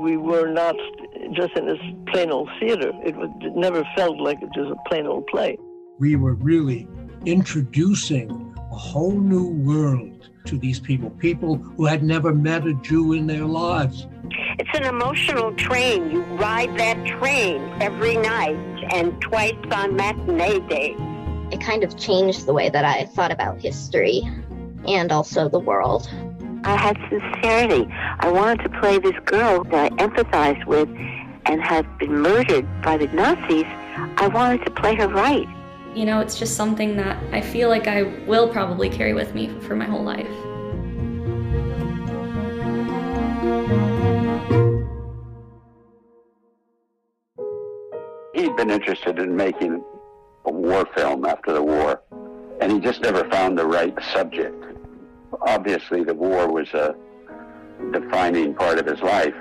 we were not just in this plain old theater. It, was, it never felt like it was a plain old play. We were really introducing a whole new world to these people, people who had never met a Jew in their lives. It's an emotional train. You ride that train every night and twice on matinee day. It kind of changed the way that I thought about history and also the world. I had sincerity. I wanted to play this girl that I empathized with and had been murdered by the Nazis. I wanted to play her right. You know, it's just something that I feel like I will probably carry with me for my whole life. He'd been interested in making a war film after the war, and he just never found the right subject. Obviously, the war was a defining part of his life,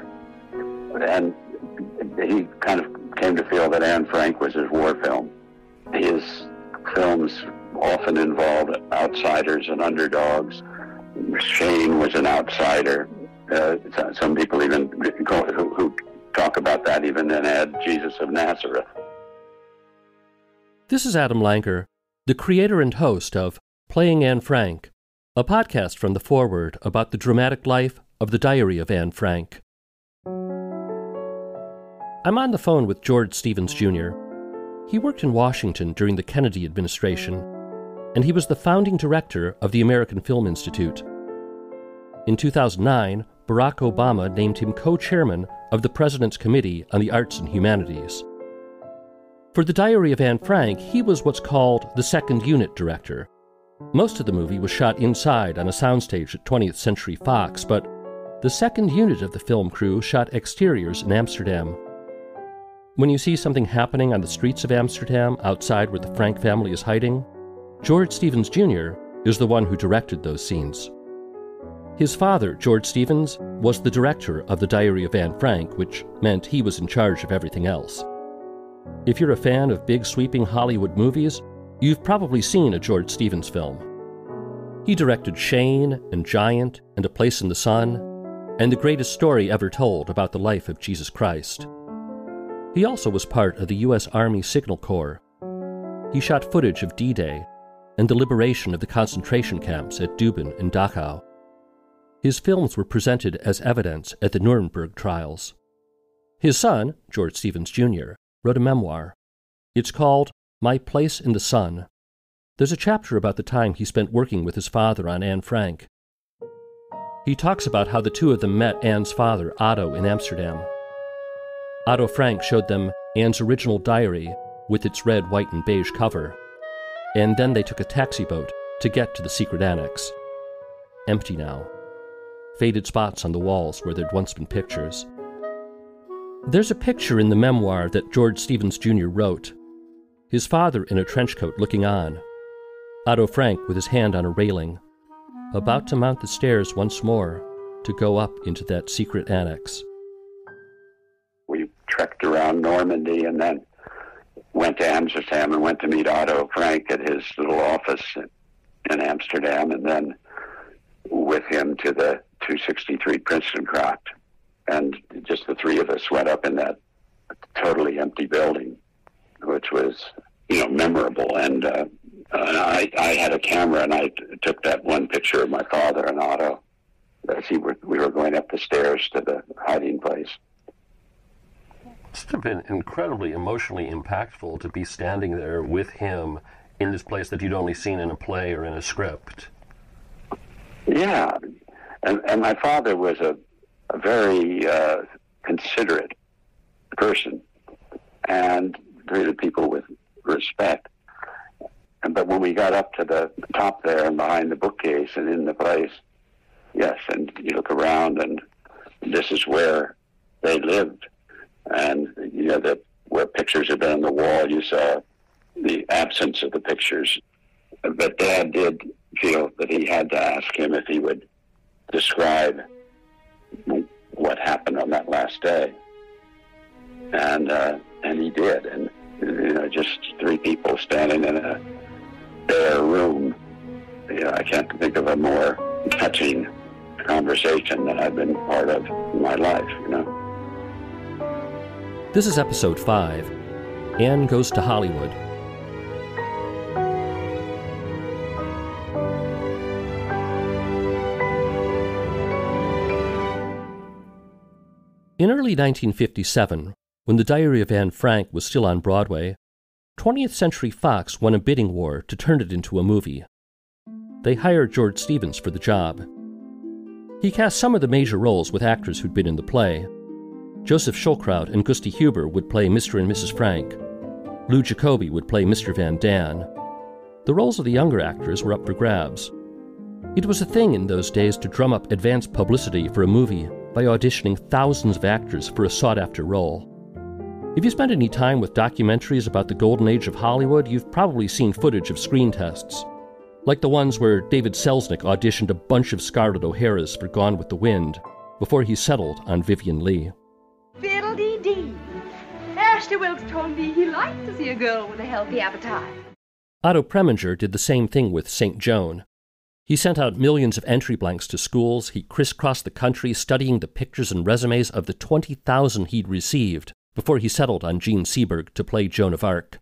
and he kind of came to feel that Anne Frank was his war film. His films often involved outsiders and underdogs. Shane was an outsider. Uh, some people even who, who talk about that even then add Jesus of Nazareth. This is Adam Langer, the creator and host of Playing Anne Frank, a podcast from the Forward about the dramatic life of the Diary of Anne Frank. I'm on the phone with George Stevens Jr., he worked in Washington during the Kennedy administration, and he was the founding director of the American Film Institute. In 2009, Barack Obama named him co chairman of the President's Committee on the Arts and Humanities. For The Diary of Anne Frank, he was what's called the second unit director. Most of the movie was shot inside on a soundstage at 20th Century Fox, but the second unit of the film crew shot exteriors in Amsterdam. When you see something happening on the streets of Amsterdam outside where the Frank family is hiding, George Stevens Jr. is the one who directed those scenes. His father, George Stevens, was the director of The Diary of Anne Frank, which meant he was in charge of everything else. If you're a fan of big sweeping Hollywood movies, you've probably seen a George Stevens film. He directed Shane and Giant and A Place in the Sun, and the greatest story ever told about the life of Jesus Christ. He also was part of the U.S. Army Signal Corps. He shot footage of D Day and the liberation of the concentration camps at Dubin and Dachau. His films were presented as evidence at the Nuremberg trials. His son, George Stevens Jr., wrote a memoir. It's called My Place in the Sun. There's a chapter about the time he spent working with his father on Anne Frank. He talks about how the two of them met Anne's father, Otto, in Amsterdam. Otto Frank showed them Anne's original diary with its red, white, and beige cover, and then they took a taxi boat to get to the secret annex. Empty now. Faded spots on the walls where there'd once been pictures. There's a picture in the memoir that George Stevens Jr. wrote. His father in a trench coat looking on. Otto Frank with his hand on a railing, about to mount the stairs once more to go up into that secret annex We trekked around Normandy and then went to Amsterdam and went to meet Otto Frank at his little office in Amsterdam and then with him to the 263 Prinsengracht. And just the three of us went up in that totally empty building, which was, you know, memorable. And uh, I, I had a camera and I took that one picture of my father and Otto as he were, we were going up the stairs to the hiding place must have been incredibly emotionally impactful to be standing there with him in this place that you'd only seen in a play or in a script. Yeah, and and my father was a, a very uh, considerate person and treated people with respect. But when we got up to the top there and behind the bookcase and in the place, yes, and you look around and this is where they lived and you know that where pictures had been on the wall, you saw the absence of the pictures. But Dad did feel that he had to ask him if he would describe what happened on that last day, and uh, and he did, and you know just three people standing in a bare room. You know, I can't think of a more touching conversation that I've been part of in my life. You know. This is episode 5 Anne Goes to Hollywood. In early 1957, when The Diary of Anne Frank was still on Broadway, 20th Century Fox won a bidding war to turn it into a movie. They hired George Stevens for the job. He cast some of the major roles with actors who'd been in the play. Joseph Schildkraut and Gusti Huber would play Mr. and Mrs. Frank. Lou Jacobi would play Mr. Van Daan. The roles of the younger actors were up for grabs. It was a thing in those days to drum up advance publicity for a movie by auditioning thousands of actors for a sought after role. If you spend any time with documentaries about the golden age of Hollywood, you've probably seen footage of screen tests like the ones where David Selznick auditioned a bunch of Scarlett O'Haras for Gone with the Wind before he settled on Vivien Leigh. Fiddle-dee-dee. Ashley Wilkes told me he liked to see a girl with a healthy appetite. Otto Preminger did the same thing with St. Joan. He sent out millions of entry blanks to schools. He crisscrossed the country studying the pictures and resumes of the 20,000 he'd received before he settled on Jean Seberg to play Joan of Arc.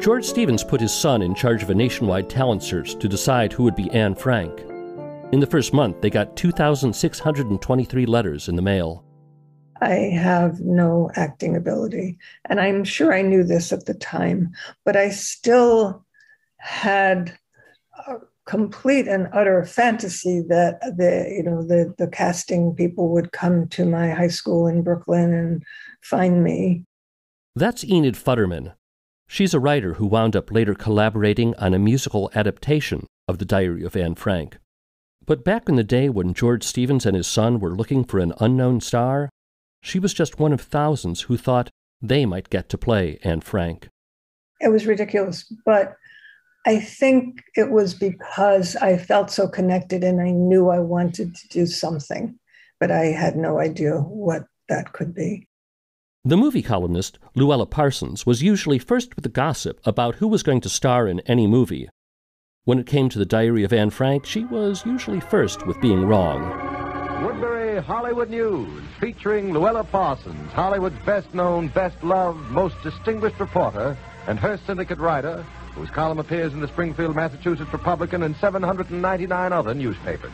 George Stevens put his son in charge of a nationwide talent search to decide who would be Anne Frank. In the first month, they got 2,623 letters in the mail. I have no acting ability, and I'm sure I knew this at the time, but I still had complete and utter fantasy that the you know the the casting people would come to my high school in Brooklyn and find me. That's Enid Futterman, She's a writer who wound up later collaborating on a musical adaptation of The Diary of Anne Frank. But back in the day when George Stevens and his son were looking for an unknown star, she was just one of thousands who thought they might get to play Anne Frank. It was ridiculous, but I think it was because I felt so connected and I knew I wanted to do something, but I had no idea what that could be. The movie columnist, Louella Parsons, was usually first with the gossip about who was going to star in any movie. When it came to the Diary of Anne Frank, she was usually first with being wrong. Woodbury Hollywood News, featuring Louella Parsons, Hollywood's best known, best loved, most distinguished reporter, and her syndicate writer, whose column appears in the Springfield, Massachusetts Republican and 799 other newspapers.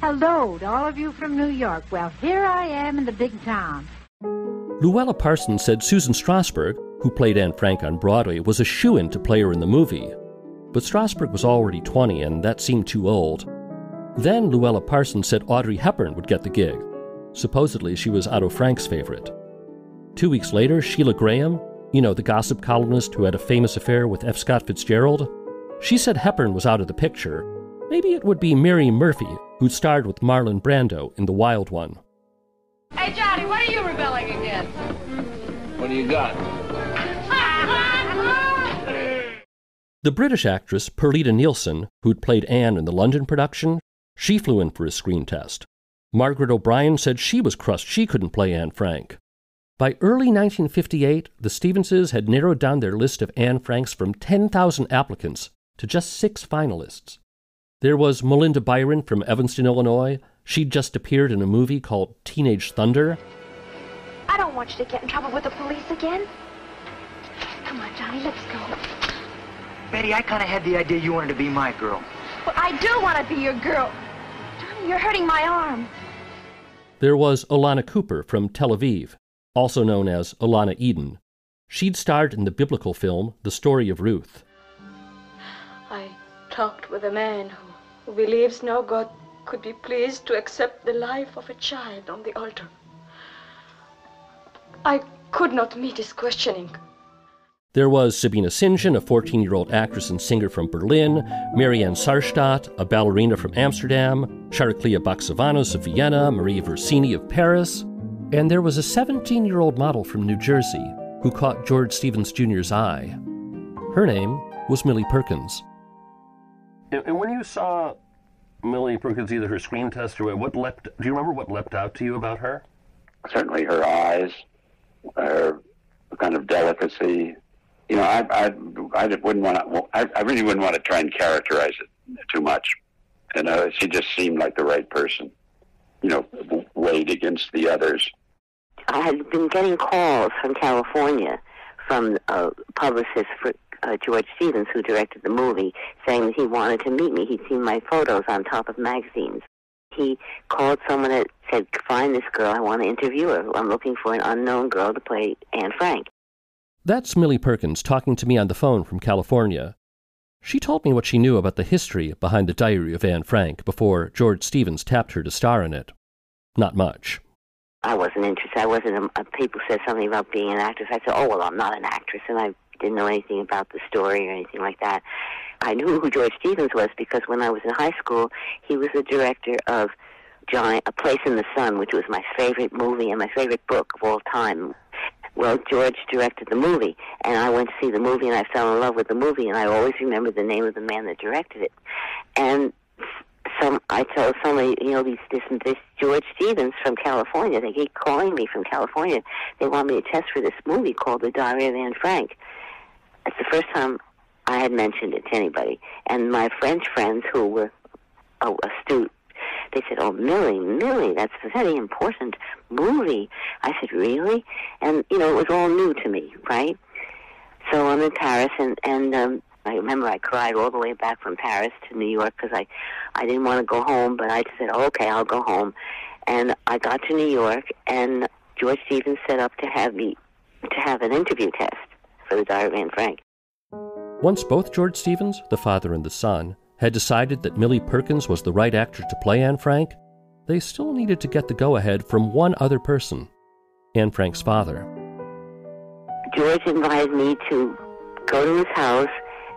Hello to all of you from New York. Well, here I am in the big town. Louella Parsons said Susan Strasberg, who played Anne Frank on Broadway, was a shoe in to play her in the movie. But Strasberg was already 20, and that seemed too old. Then Luella Parsons said Audrey Hepburn would get the gig. Supposedly, she was Otto Frank's favorite. Two weeks later, Sheilah Graham, you know, the gossip columnist who had a famous affair with F. Scott Fitzgerald, she said Hepburn was out of the picture. Maybe it would be Mary Murphy, who starred with Marlon Brando in The Wild One. Hey, Johnny, what are you rebelling against? What do you got? the British actress Perlita Neilson, who'd played Anne in the London production, she flew in for a screen test. Margaret O'Brien said she was crushed she couldn't play Anne Frank. By early 1958, the Stevenses had narrowed down their list of Anne Franks from 10,000 applicants to just six finalists. There was Melinda Byron from Evanston, Illinois. She'd just appeared in a movie called Teenage Thunder. I don't want you to get in trouble with the police again. Come on, Johnny, let's go. Betty, I kind of had the idea you wanted to be my girl. Well, I do want to be your girl. Johnny, you're hurting my arm. There was Ilana Cooper from Tel Aviv, also known as Ilana Eden. She'd starred in the biblical film The Story of Ruth. I talked with a man who believes no God could be pleased to accept the life of a child on the altar. I could not meet his questioning. There was Sabina Sinjin, a 14 year old actress and singer from Berlin, Marianne Sarstadt, a ballerina from Amsterdam, Chariklia Baxevanos of Vienna, Marie Versini of Paris, and there was a 17 year old model from New Jersey who caught George Stevens Jr.'s eye. Her name was Millie Perkins. And when you saw Millie Perkins, either her screen test or what leapt, do you remember what leapt out to you about her? Certainly her eyes, her kind of delicacy. You know, I, I, I wouldn't want to, I, I really wouldn't want to try and characterize it too much. And uh, she just seemed like the right person, you know, weighed against the others. I had been getting calls from California from a publicist for uh, George Stevens, who directed the movie, saying that he wanted to meet me. He'd seen my photos on top of magazines. He called someone that said, Find this girl. I want to interview her. I'm looking for an unknown girl to play Anne Frank. That's Millie Perkins talking to me on the phone from California. She told me what she knew about the history behind the Diary of Anne Frank before George Stevens tapped her to star in it. Not much. I wasn't interested. I wasn't. A, people said something about being an actress. I said, "Oh well, I'm not an actress," and I didn't know anything about the story or anything like that. I knew who George Stevens was because when I was in high school, he was the director of John, A Place in the Sun, which was my favorite movie and my favorite book of all time. Well, George directed the movie, and I went to see the movie, and I fell in love with the movie, and I always remember the name of the man that directed it. And some, I told somebody, you know, these, this, this George Stevens from California, they keep calling me from California. They want me to test for this movie called The Diary of Anne Frank. It's the first time I had mentioned it to anybody. And my French friends who were oh, astute, they said, oh, Millie, Millie, that's a very important movie. I said, really? And, you know, it was all new to me, right? So I'm in Paris, and, and um, I remember I cried all the way back from Paris to New York because I, I didn't want to go home, but I just said, oh, okay, I'll go home. And I got to New York, and George Stevens set up to have me to have an interview test for the Diary of Anne Frank. Once both George Stevens, the father and the son, had decided that Millie Perkins was the right actor to play Anne Frank, they still needed to get the go ahead from one other person Anne Frank's father. George invited me to go to his house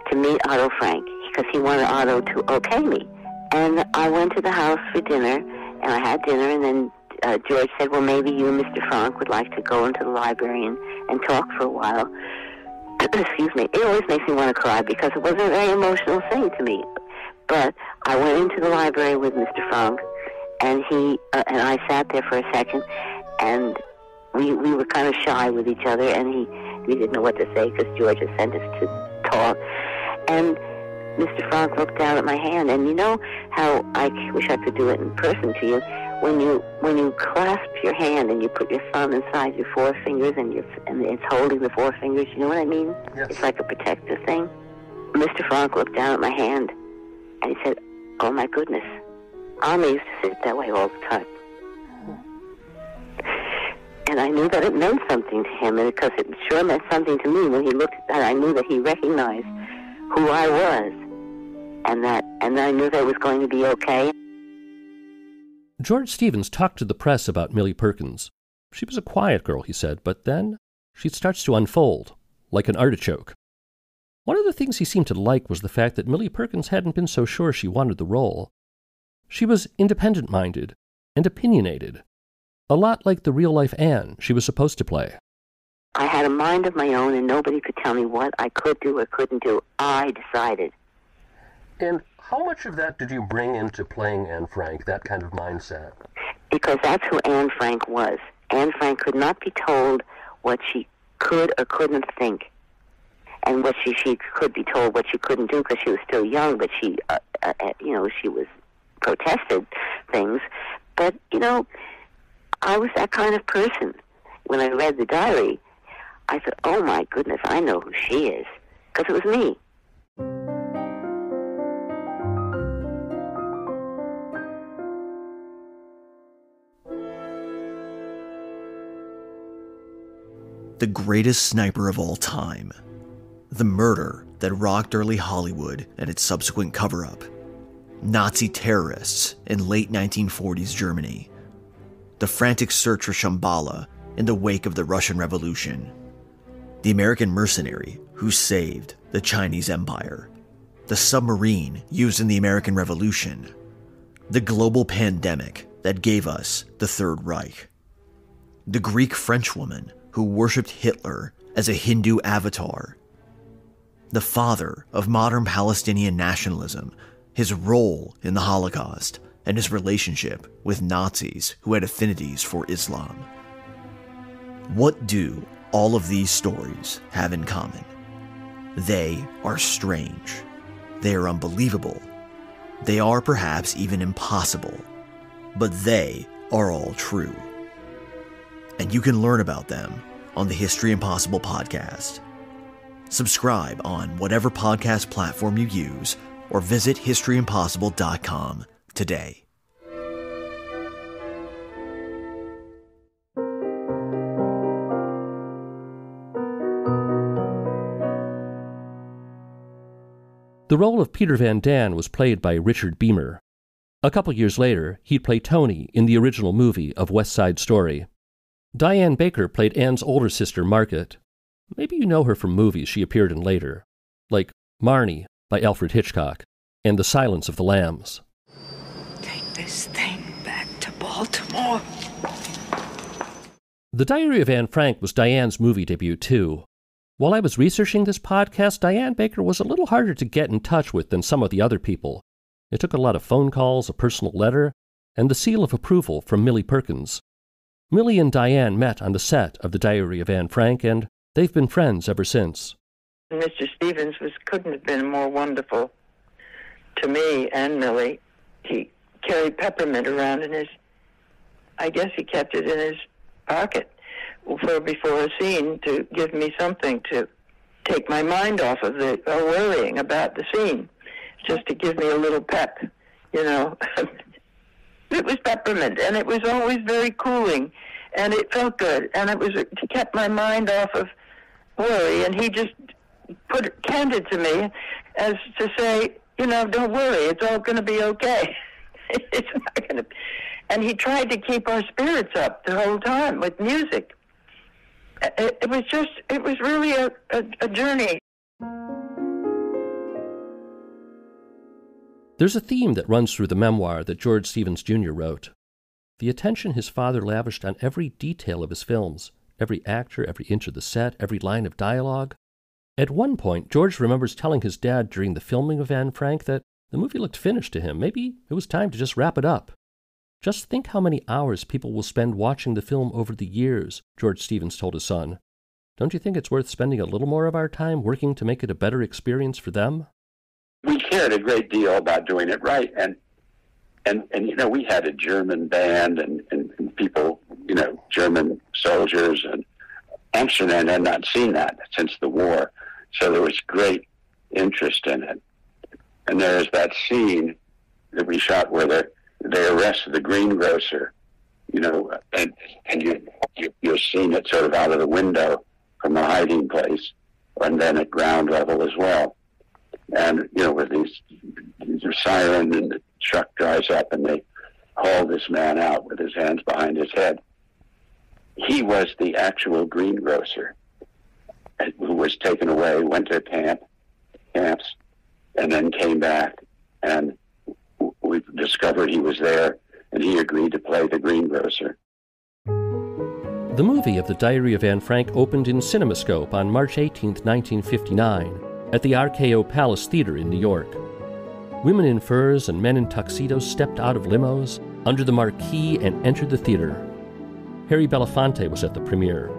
to meet Otto Frank because he wanted Otto to okay me. And I went to the house for dinner, and I had dinner, and then uh, George said, well, maybe you and Mr. Frank would like to go into the library and, and talk for a while. Excuse me. It always makes me want to cry because it wasn't a very emotional thing to me. But I went into the library with Mr. Frank, and he uh, and I sat there for a second, and we we were kind of shy with each other, and he we didn't know what to say because George had sent us to talk, and Mr. Frank looked down at my hand, and you know how I wish I could do it in person to you. When you when you clasp your hand and you put your thumb inside your four fingers and you and it's holding the four fingers, you know what I mean? Yes. It's like a protective thing. Mr. Frank looked down at my hand, and he said, "Oh my goodness, Alma used to sit that way all the time." And I knew that it meant something to him, and because it sure meant something to me when he looked at that, I knew that he recognized who I was, and that, and I knew that it was going to be okay. George Stevens talked to the press about Millie Perkins. She was a quiet girl, he said, but then she starts to unfold, like an artichoke. One of the things he seemed to like was the fact that Millie Perkins hadn't been so sure she wanted the role. She was independent minded and opinionated, a lot like the real life Anne she was supposed to play. I had a mind of my own, and nobody could tell me what I could do or couldn't do. I decided. And how much of that did you bring into playing Anne Frank, that kind of mindset? Because that's who Anne Frank was. Anne Frank could not be told what she could or couldn't think. And what she, she could be told what she couldn't do because she was still young, but she, uh, uh, you know, she was protested things. But, you know, I was that kind of person. When I read the diary, I said, oh my goodness, I know who she is. Because it was me. The greatest sniper of all time. The murder that rocked early Hollywood and its subsequent cover up. Nazi terrorists in late 1940s Germany. The frantic search for Shambhala in the wake of the Russian Revolution. The American mercenary who saved the Chinese Empire. The submarine used in the American Revolution. The global pandemic that gave us the Third Reich. The Greek Frenchwoman who worshipped Hitler as a Hindu avatar. The father of modern Palestinian nationalism, his role in the Holocaust, and his relationship with Nazis who had affinities for Islam. What do all of these stories have in common? They are strange, they are unbelievable, They are perhaps even impossible, but they are all true. And you can learn about them on the History Impossible podcast. Subscribe on whatever podcast platform you use or visit historyimpossible.com today. The role of Peter Van Daan was played by Richard Beymer. A couple years later, he'd play Tony in the original movie of West Side Story. Diane Baker played Anne's older sister, Margaret. Maybe you know her from movies she appeared in later, like Marnie by Alfred Hitchcock and The Silence of the Lambs. Take this thing back to Baltimore. The Diary of Anne Frank was Diane's movie debut, too. While I was researching this podcast, Diane Baker was a little harder to get in touch with than some of the other people. It took a lot of phone calls, a personal letter, and the seal of approval from Millie Perkins. Millie and Diane met on the set of The Diary of Anne Frank, and they've been friends ever since. Mr. Stevens was couldn't have been more wonderful to me and Millie. He carried peppermint around in his I guess he kept it in his pocket for before a scene to give me something to take my mind off of the uh, worrying about the scene, just to give me a little pep, you know. it was peppermint, and it was always very cooling, and it felt good, and it was it kept my mind off of worry. And he just put candid to me as to say, you know, don't worry, it's all going to be okay. it's not going to. And he tried to keep our spirits up the whole time with music it, it was just, it was really a, a, a journey. There's a theme that runs through the memoir that George Stevens Jr. wrote. The attention his father lavished on every detail of his films, every actor, every inch of the set, every line of dialogue. At one point, George remembers telling his dad during the filming of Anne Frank that the movie looked finished to him. Maybe it was time to just wrap it up. Just think how many hours people will spend watching the film over the years, George Stevens told his son. Don't you think it's worth spending a little more of our time working to make it a better experience for them? We cared a great deal about doing it right, and and and you know we had a German band and, and, and people, you know, German soldiers, and Amsterdam had not seen that since the war, so there was great interest in it. And there's that scene that we shot where they're they arrested the greengrocer, you know, and and you, you you're seeing it sort of out of the window from a hiding place, and then at ground level as well. And you know, with these, these siren and the truck drives up, and they haul this man out with his hands behind his head. He was the actual greengrocer uh, who was taken away, went to camp, camps, and then came back and we discovered he was there, and he agreed to play the greengrocer. The movie of the Diary of Anne Frank opened in CinemaScope on March 18, 1959, at the RKO Palace Theater in New York. Women in furs and men in tuxedos stepped out of limos under the marquee and entered the theater. Harry Belafonte was at the premiere.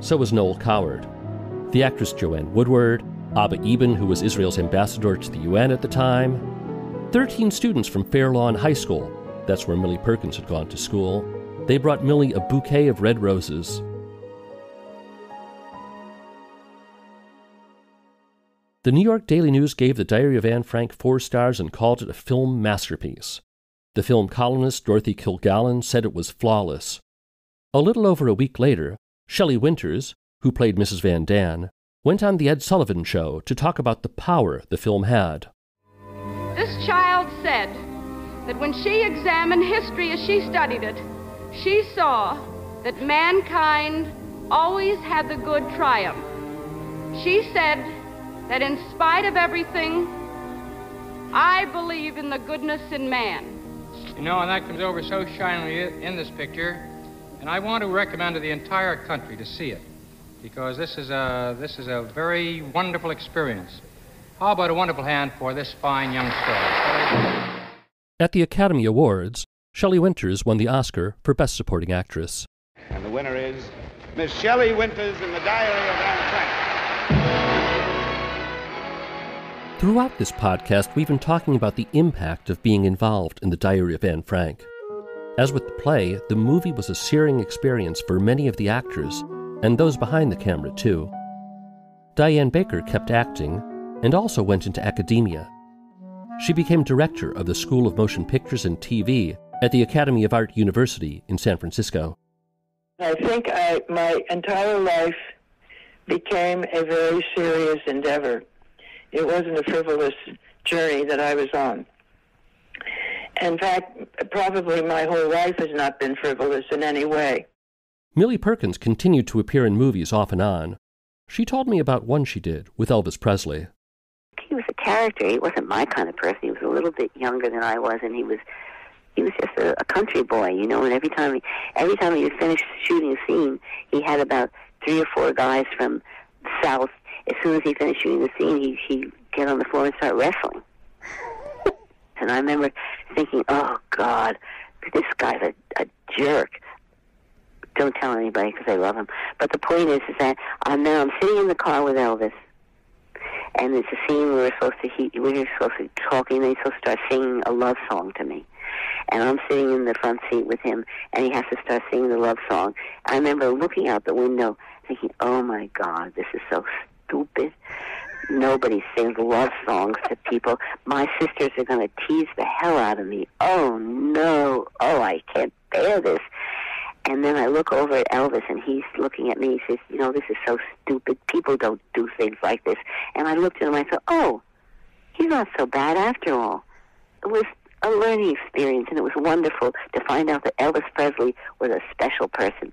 So was Noel Coward. The actress Joanne Woodward, Abba Eban, who was Israel's ambassador to the UN at the time, 13 students from Fair Lawn High School, that's where Millie Perkins had gone to school, they brought Millie a bouquet of red roses. The New York Daily News gave The Diary of Anne Frank four stars and called it a film masterpiece. The film columnist Dorothy Kilgallen said it was flawless. A little over a week later, Shelley Winters, who played Mrs. Van Daan, went on The Ed Sullivan Show to talk about the power the film had. This child said that when she examined history as she studied it, she saw that mankind always had the good triumph. She said that in spite of everything, I believe in the goodness in man. You know, and that comes over so shiningly in this picture, and I want to recommend to the entire country to see it because this is a, this is a very wonderful experience. How about a wonderful hand for this fine young star? At the Academy Awards, Shelley Winters won the Oscar for Best Supporting Actress. And the winner is Miss Shelley Winters in The Diary of Anne Frank. Throughout this podcast, we've been talking about the impact of being involved in the Diary of Anne Frank. As with the play, the movie was a searing experience for many of the actors, and those behind the camera, too. Diane Baker kept acting and also went into academia. She became director of the School of Motion Pictures and TV at the Academy of Art University in San Francisco. I think I, my entire life became a very serious endeavor. It wasn't a frivolous journey that I was on. In fact, probably my whole life has not been frivolous in any way. Millie Perkins continued to appear in movies off and on. She told me about one she did with Elvis Presley. He was a character. He wasn't my kind of person. He was a little bit younger than I was, and he was he was just a, a country boy, you know. And every time he every time he was finished shooting a scene, he had about three or four guys from the south. As soon as he finished shooting the scene, he he'd get on the floor and start wrestling. And I remember thinking, "Oh God, this guy's a, a jerk." Don't tell anybody because I love him. But the point is, is that I'm now I'm sitting in the car with Elvis, and it's a scene where we're supposed to he, we're supposed to be talking, and he's supposed to start singing a love song to me, and I'm sitting in the front seat with him, and he has to start singing the love song. I remember looking out the window, thinking, "Oh my God, this is so stupid." Nobody sings love songs to people. My sisters are going to tease the hell out of me. Oh no! Oh, I can't bear this. And then I look over at Elvis, and he's looking at me. He says, "You know, this is so stupid. People don't do things like this." And I looked at him. And I thought, "Oh, he's not so bad after all." It was a learning experience, and it was wonderful to find out that Elvis Presley was a special person.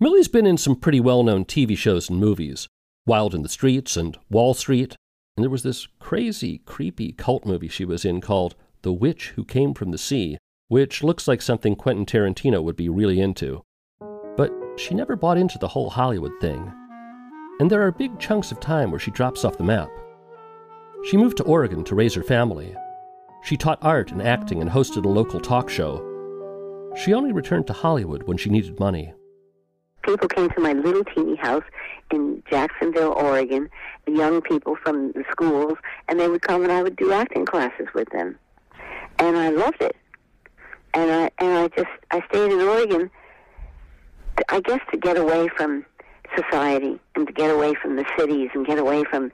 Millie's been in some pretty well known TV shows and movies Wild in the Streets and Wall Street. And there was this crazy, creepy cult movie she was in called The Witch Who Came from the Sea, which looks like something Quentin Tarantino would be really into. But she never bought into the whole Hollywood thing. And there are big chunks of time where she drops off the map. She moved to Oregon to raise her family. She taught art and acting and hosted a local talk show. She only returned to Hollywood when she needed money. People came to my little teeny house in Jacksonville, Oregon, young people from the schools, and they would come and I would do acting classes with them. And I loved it and I and I just I stayed in Oregon. I guess to get away from society and to get away from the cities and get away from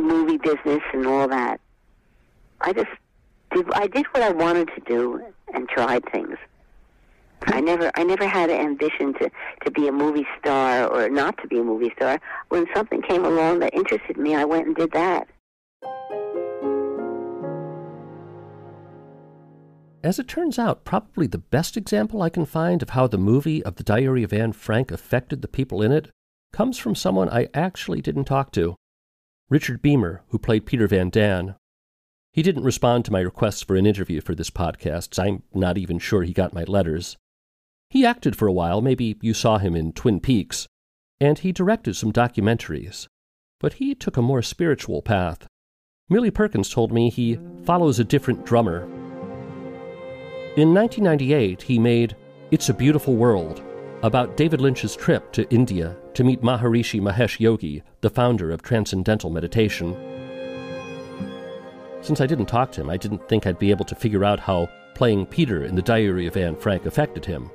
movie business and all that. I just did I did what I wanted to do and tried things. I never I never had an ambition to to be a movie star or not to be a movie star. When something came along that interested me, I went and did that. As it turns out, probably the best example I can find of how the movie of the Diary of Anne Frank affected the people in it comes from someone I actually didn't talk to Richard Beymer, who played Peter Van Daan. He didn't respond to my requests for an interview for this podcast. I'm not even sure he got my letters. He acted for a while, maybe you saw him in Twin Peaks, and he directed some documentaries. But he took a more spiritual path. Millie Perkins told me he follows a different drummer in 1998, he made It's a Beautiful World, about David Lynch's trip to India to meet Maharishi Mahesh Yogi, the founder of Transcendental Meditation. Since I didn't talk to him, I didn't think I'd be able to figure out how playing Peter in the Diary of Anne Frank affected him,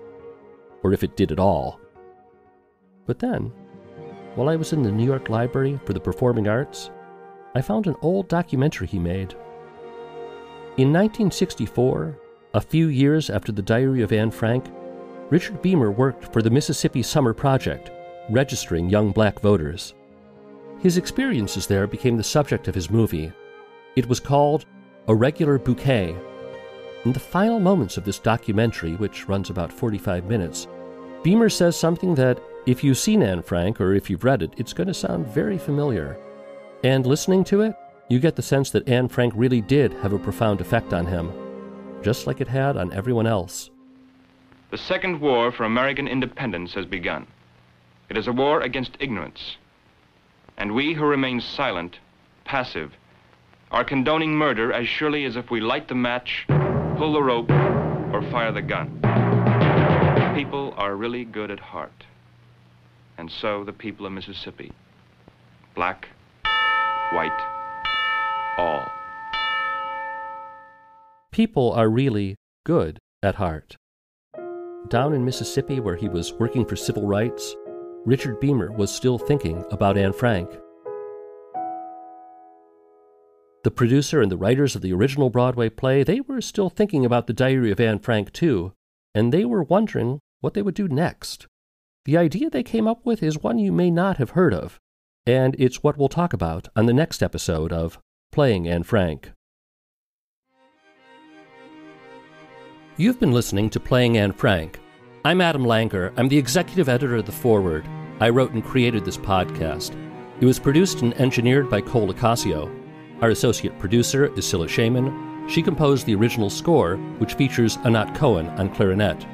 or if it did at all. But then, while I was in the New York Library for the Performing Arts, I found an old documentary he made. In 1964, a few years after the Diary of Anne Frank, Richard Beymer worked for the Mississippi Summer Project, registering young black voters. His experiences there became the subject of his movie. It was called A Regular Bouquet. In the final moments of this documentary, which runs about 45 minutes, Beymer says something that, if you've seen Anne Frank or if you've read it, it's going to sound very familiar. And listening to it, you get the sense that Anne Frank really did have a profound effect on him just like it had on everyone else. The Second War for American Independence has begun. It is a war against ignorance. And we who remain silent, passive, are condoning murder as surely as if we light the match, pull the rope, or fire the gun. People are really good at heart. And so the people of Mississippi. Black, white, all. People are really good at heart. Down in Mississippi, where he was working for civil rights, Richard Beymer was still thinking about Anne Frank. The producer and the writers of the original Broadway play, they were still thinking about the Diary of Anne Frank too, and they were wondering what they would do next. The idea they came up with is one you may not have heard of, and it's what we'll talk about on the next episode of Playing Anne Frank. You've been listening to Playing Anne Frank. I'm Adam Langer. I'm the executive editor of The Forward. I wrote and created this podcast. It was produced and engineered by Cole Acasio. Our associate producer is Scylla Shaman. She composed the original score, which features Anat Cohen on clarinet.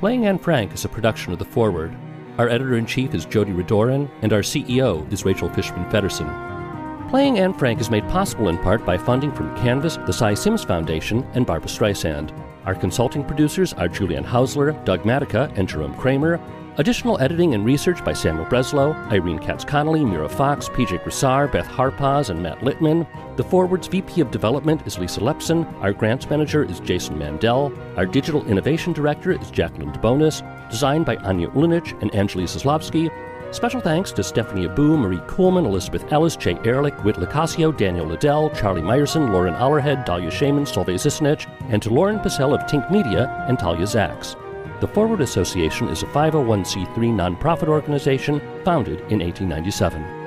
Playing Anne Frank is a production of The Forward. Our editor in chief is Jodi Rudoren, and our CEO is Rachel Fishman Feddersen. Playing Anne Frank is made possible in part by funding from Canvas, the Sy Syms Foundation, and Barbra Streisand. Our consulting producers are Julian Hausler, Doug Matica, and Jerome Kramer. Additional editing and research by Samuel Breslow, Irene Katz Connolly, Mira Fox, PJ Grisar, Beth Harpaz, and Matt Littman. The Forward's VP of Development is Lisa Lepson. Our grants manager is Jason Mandel. Our digital innovation director is Jacqueline DeBonis. Designed by Anya Ulinich and Angeli Zaslavsky. Special thanks to Stephanie Abu, Marie Coolman, Elizabeth Ellis, Jay Ehrlich, Whit Lacasio, Daniel Liddell, Charlie Meyerson, Lauren Allerhead, Dahlia Shaman, Solveig Zisinich, and to Lauren Passell of Tink Media and Talia Zaks. The Forward Association is a 501c3 nonprofit organization founded in 1897.